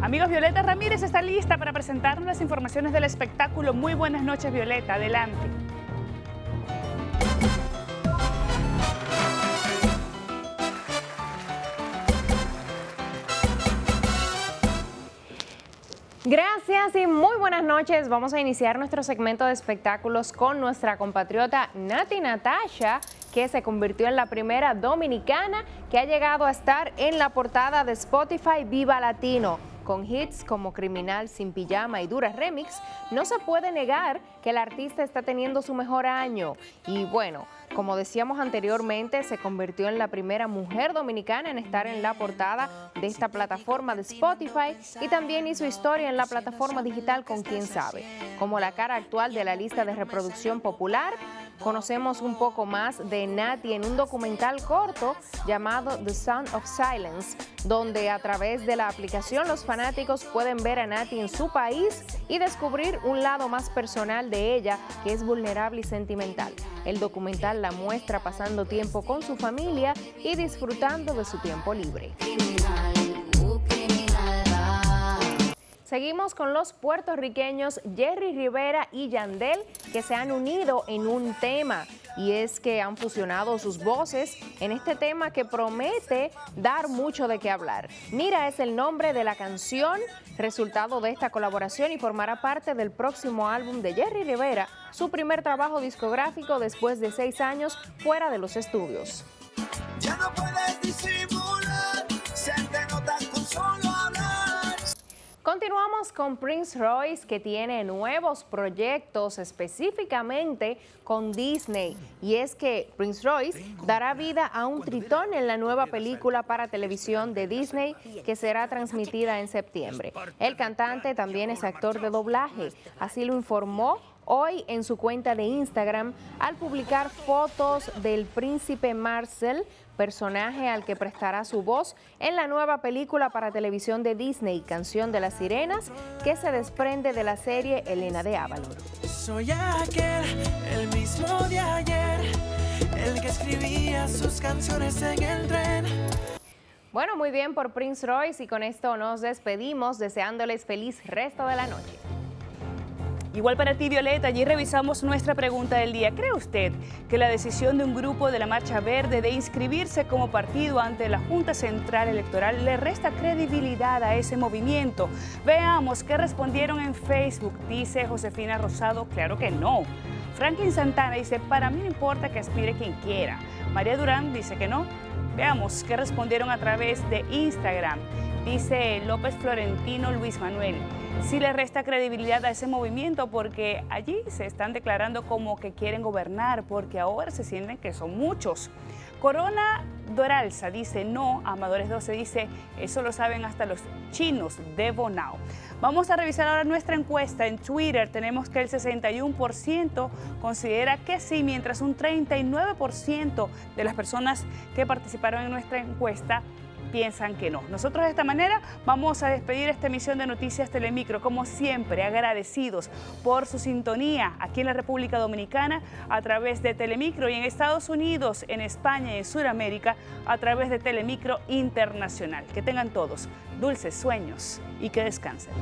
Amigos, Violeta Ramírez está lista para presentarnos las informaciones del espectáculo. Muy buenas noches, Violeta. Adelante. Gracias y muy buenas noches. Vamos a iniciar nuestro segmento de espectáculos con nuestra compatriota Nati Natasha, que se convirtió en la primera dominicana que ha llegado a estar en la portada de Spotify Viva Latino. Con hits como Criminal, Sin Pijama y Dura Remix, no se puede negar que el artista está teniendo su mejor año. Y bueno, como decíamos anteriormente, se convirtió en la primera mujer dominicana en estar en la portada de esta plataforma de Spotify y también hizo historia en la plataforma digital con Quién Sabe, como la cara actual de la lista de reproducción popular Conocemos un poco más de Nati en un documental corto llamado The Sound of Silence, donde a través de la aplicación los fanáticos pueden ver a Nati en su país y descubrir un lado más personal de ella que es vulnerable y sentimental. El documental la muestra pasando tiempo con su familia y disfrutando de su tiempo libre. Seguimos con los puertorriqueños Jerry Rivera y Yandel que se han unido en un tema y es que han fusionado sus voces en este tema que promete dar mucho de qué hablar. Mira es el nombre de la canción, resultado de esta colaboración y formará parte del próximo álbum de Jerry Rivera, su primer trabajo discográfico después de seis años fuera de los estudios. Ya no puedes disimular, Continuamos con Prince Royce que tiene nuevos proyectos específicamente con Disney y es que Prince Royce dará vida a un tritón en la nueva película para televisión de Disney que será transmitida en septiembre. El cantante también es actor de doblaje, así lo informó hoy en su cuenta de Instagram al publicar fotos del príncipe Marcel, personaje al que prestará su voz en la nueva película para televisión de Disney, Canción de las Sirenas, que se desprende de la serie Elena de Avalon. Soy aquel, el mismo de ayer, el que escribía sus canciones en el tren. Bueno, muy bien por Prince Royce y con esto nos despedimos deseándoles feliz resto de la noche. Igual para ti, Violeta, allí revisamos nuestra pregunta del día. ¿Cree usted que la decisión de un grupo de la Marcha Verde de inscribirse como partido ante la Junta Central Electoral le resta credibilidad a ese movimiento? Veamos qué respondieron en Facebook. Dice Josefina Rosado, claro que no. Franklin Santana dice, para mí no importa que aspire quien quiera. María Durán dice que no. Veamos qué respondieron a través de Instagram. Dice López Florentino Luis Manuel sí le resta credibilidad a ese movimiento porque allí se están declarando como que quieren gobernar porque ahora se sienten que son muchos. Corona Doralza dice no, Amadores 12 dice eso lo saben hasta los chinos de Bonao. Vamos a revisar ahora nuestra encuesta en Twitter. Tenemos que el 61% considera que sí, mientras un 39% de las personas que participaron en nuestra encuesta piensan que no. Nosotros de esta manera vamos a despedir esta emisión de Noticias Telemicro, como siempre, agradecidos por su sintonía aquí en la República Dominicana a través de Telemicro y en Estados Unidos, en España y en Sudamérica a través de Telemicro Internacional. Que tengan todos dulces sueños y que descansen.